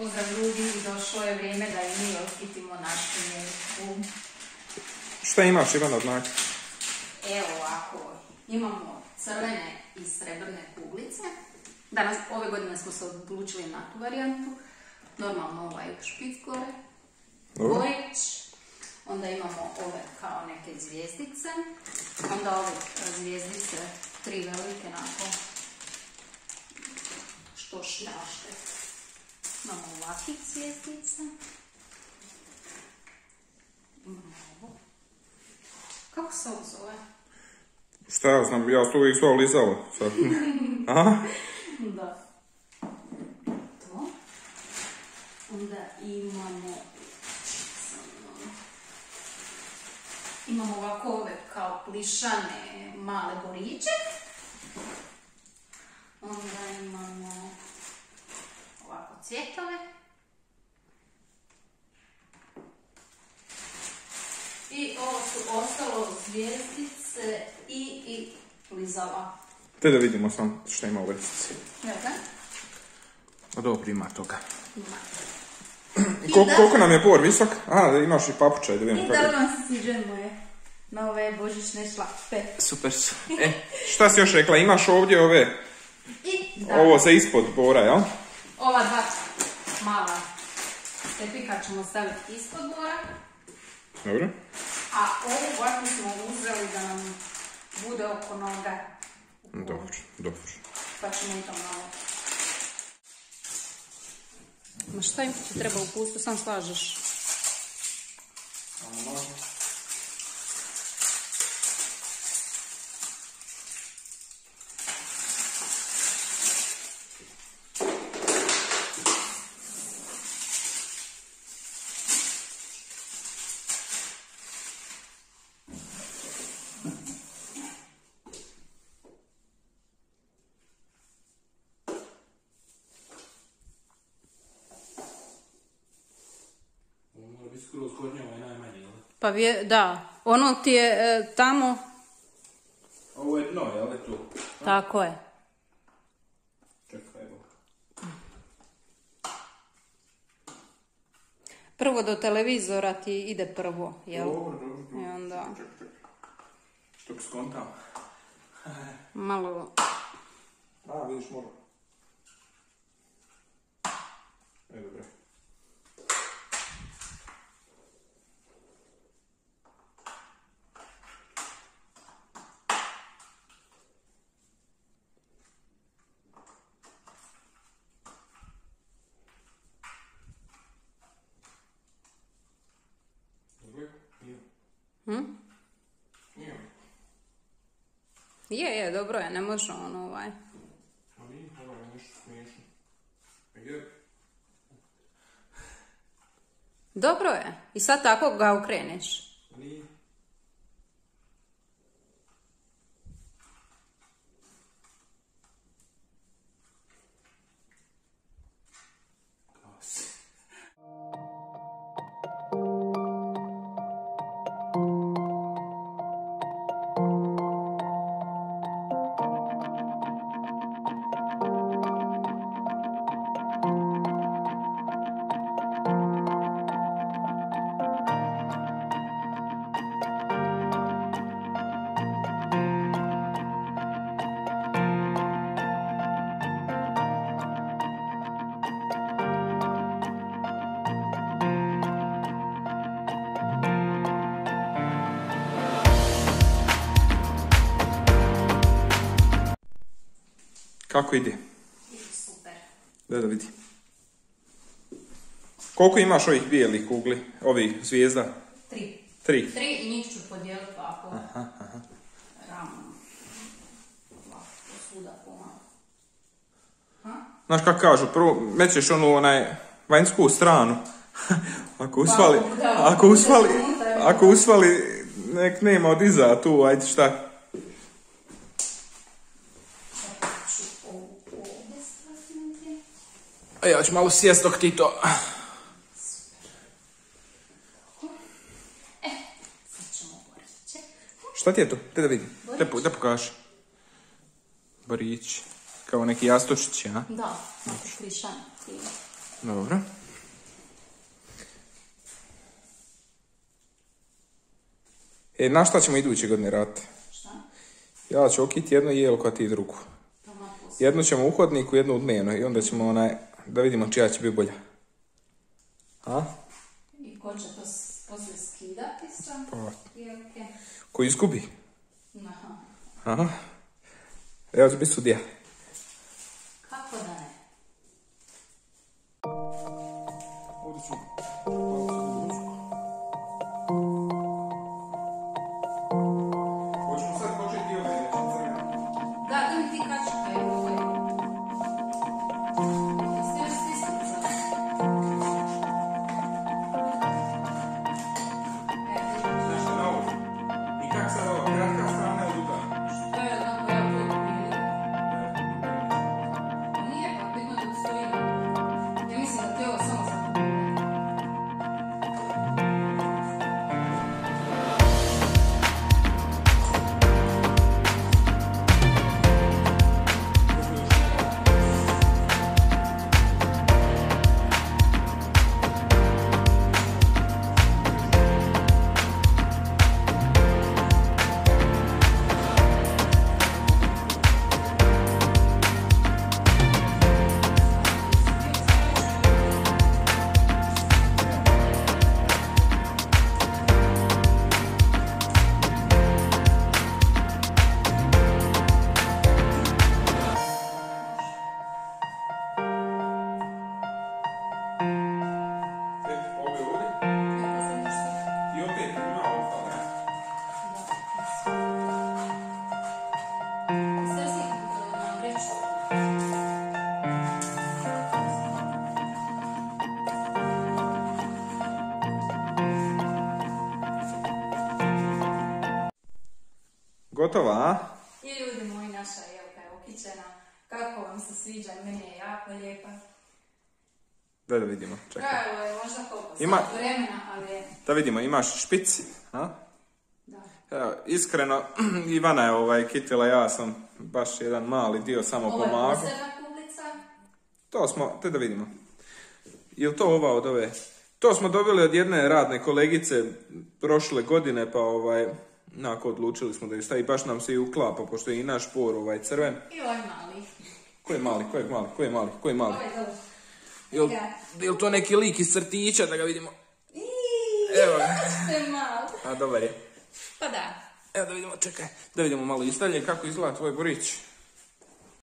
Pozdrav ljudi i došlo je vrijeme da i mi otkitimo našu mjeru. Šta imaš Ivana od? Evo ovako, imamo crvene i srebrne kuglice. Danas, ove godine smo se odlučili na tu varijantu. Normalno ovaj špic gore. Bojić. Onda imamo ove kao neke zvijezdice. Onda ove e, zvijezdice, tri velike onako što šljašte. Imamo ovakvih zvijezdica. Imamo ovo. Kako se ovo zove? Šta ja znam, ja sam to uvijek zvao lizalo. Sad. A? Da. To. Onda imamo... Imamo ovako ove kao plišane male boriće. Onda imamo ovako cvjetove. I ovo su ostalo zvijezdice i, i lizala. Te da vidimo sam šta ima u vrstici. Jel da? A dobro, ima toga. Ima. I koliko, koliko nam je por visok? A, da imaš i papučaj, da vidimo I da vam se sviđaju moje nove božićne šlape? Super su. E, šta si još rekla, imaš ovdje ove, I da, ovo za ispod bora, jel? Ova dva mala stepika ćemo staviti ispod bora, Dobro. a ovu vatnu smo uzeli da nam bude oko noga. Dobro, dobro. Pa ćemo i to malo. Ma šta im ti treba u pustu, sam slažeš. Skroz gornje, ovo je najmanje, jel? Pa vje, da, ono ti je e, tamo, Ovo je dno, jel tu? tako je. Čekaj, evo. Prvo do televizora ti ide prvo, jel? Dobro, dobro, dobro. I onda Čekaj, čekaj. Što bi skontao? malo A, vidiš, mora. E, dobro. Dobro, nije. Hm? Nije. Je, je, dobro je, ne može on ovaj. Nije, ovo je nešto smiješno. Je. Dobro je. I sad tako ga okreneš. Kako ide? Super. Da da vidi. Koliko imaš ovih bijelih kugli, ovih zvijezda? Tri. Tri. Tri i njih ću podijeliti ovako. Ravno. Ovako, svuda pomalo. Znaš kako kažu, prvo mećeš onu onaj vanjsku stranu. ako usvali, Pa, da, ako usvali, ako usvali, nek nema od iza tu, ajde šta. Sad ću ovu ovdje. A ja ću malo sjest dok ti to... Sad ćemo boriće. Šta ti je to? Te da vidim. Da, po- da pokaži. Borić. Kao neki jastočići, a? Da, ako klišan. Dobro. E, na šta ćemo iduće godine raditi? Šta? Ja ću okiti jednu jelku, a ti drugu. Jednu ćemo u hodniku, jednu u i onda ćemo onaj, da vidimo čija će biti bolja. A? I ko će to poslije skidati sa Pa, ko izgubi? Aha. Aha. Ja ću biti sudija. Gotova, a? I ljudi moji, naša jelka je okićena. Kako vam se sviđa? Meni je jako lijepa. Da da vidimo, čekaj. Trajalo je možda koliko Ima- vremena, ali. Da vidimo, imaš špic, a? Da. Evo, iskreno, Ivana je ovaj kitila, ja sam baš jedan mali dio samo Ovo je kuglica. To smo, te da vidimo. Jel to ova od ove? To smo dobili od jedne radne kolegice prošle godine, pa ovaj, nako odlučili smo da ju stavi, baš nam se i uklapa, pošto je i naš por ovaj crven. I ovaj mali. Ko je mali, ko je mali, ko je mali, ko je mali? Ovaj dobro. Jel, jel to neki lik iz crtića, da ga vidimo? Iiii, Evo je malo. A, dobar je. Pa da. Evo da vidimo, čekaj, da vidimo malo iz dalje kako izgleda tvoj borić.